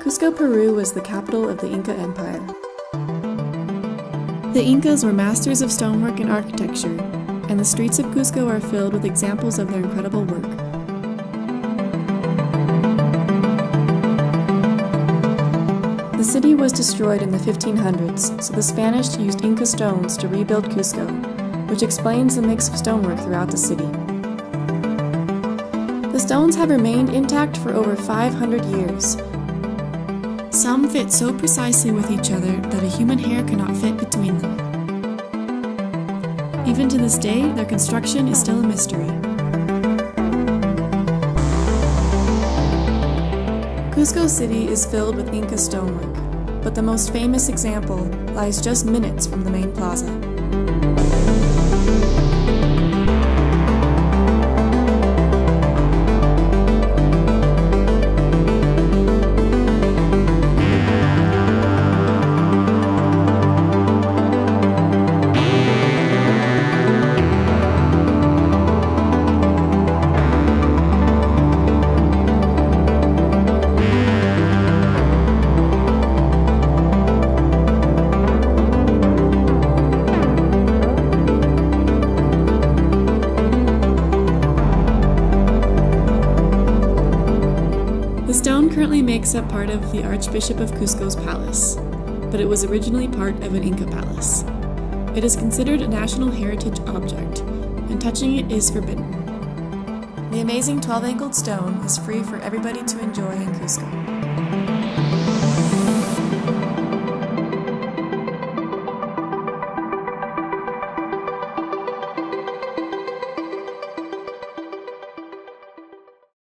Cusco, Peru was the capital of the Inca Empire. The Incas were masters of stonework and architecture, and the streets of Cusco are filled with examples of their incredible work. The city was destroyed in the 1500s, so the Spanish used Inca stones to rebuild Cusco, which explains the mix of stonework throughout the city. The stones have remained intact for over 500 years. Some fit so precisely with each other that a human hair cannot fit between them. Even to this day, their construction is still a mystery. Cusco City is filled with Inca stonework, but the most famous example lies just minutes from the main plaza. Currently makes up part of the Archbishop of Cusco's palace, but it was originally part of an Inca palace. It is considered a national heritage object, and touching it is forbidden. The amazing 12 angled stone is free for everybody to enjoy in Cusco.